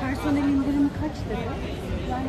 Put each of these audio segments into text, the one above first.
Personel indirimi kaç dedi? Yani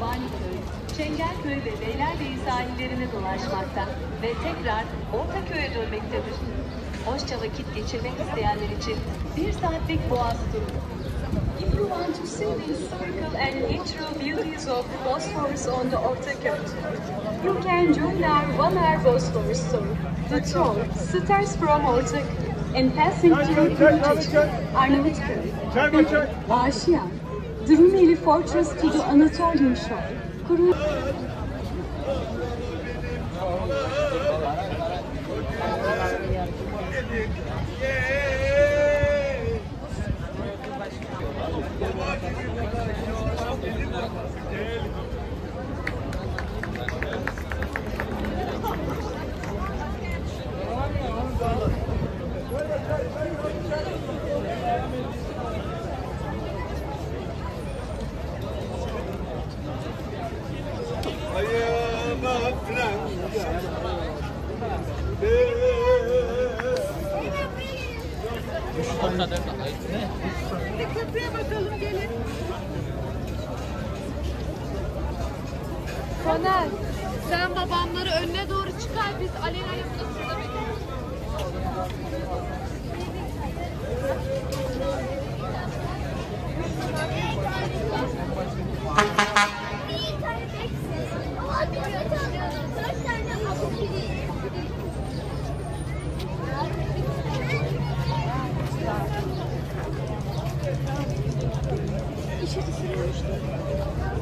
Vaniköy, Çengelköy ve Beylerbeyi sahillerine dolaşmakta ve tekrar Ortaköy'e dönmektedir. Hoşça vakit geçirmek isteyenler için bir saatlik boğaz turu. If you want to see the historical and natural beauties of Bosphorus on the Ortaköy, you can join our one-hour Bosphorus tour. The tour starts from Ortaköy and passing through Kılıçdaroğlu, Arnavutköy, Aşiyan, the Rumeli fortress to the Anatolian shore. Kuru- Soner, sen babamları önüne doğru çıkar biz Alena'yı burada bekliyoruz. вообще-то серьезно, что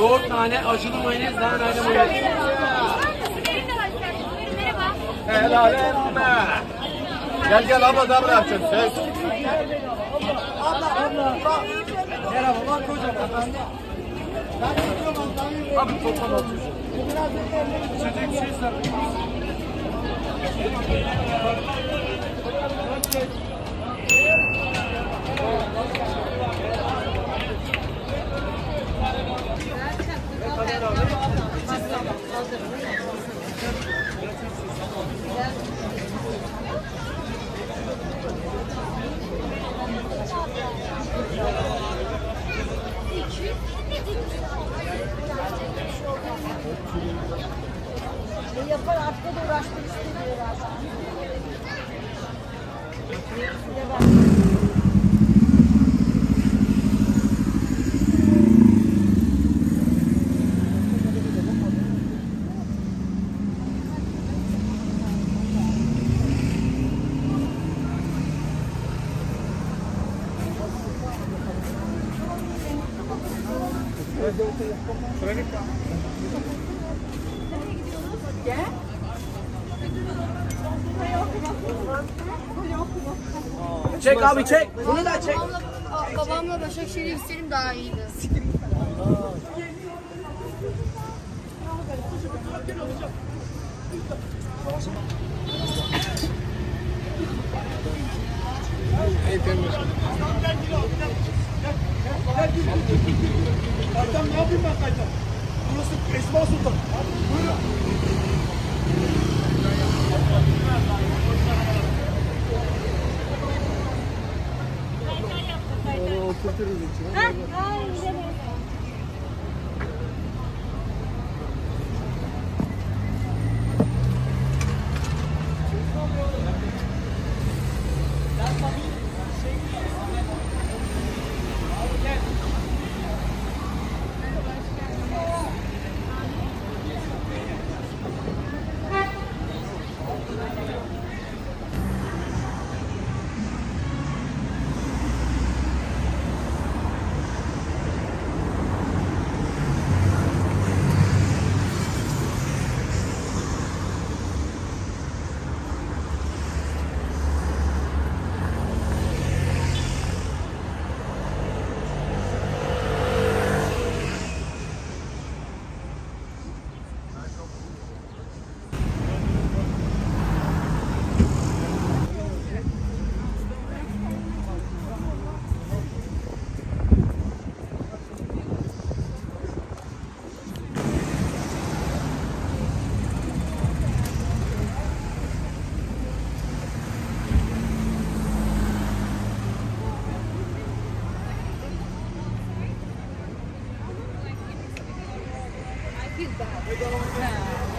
Yoğurt nane, acılı mayonez, daha nane mayonez. Helal etme. Gel gel abla da bırakacağım. Seç. Merhaba, bak kocaman. Abi toplam atıyorsun. İçecek şey Yeah? Çek abi çek. Bunu da çek. Babamla, Başakşehir'e gitseydim daha iyiydi. Kaytan ne yapayım ben kaytan? Burası Esma Sultan. Buyurun. 这里有几 We're going down.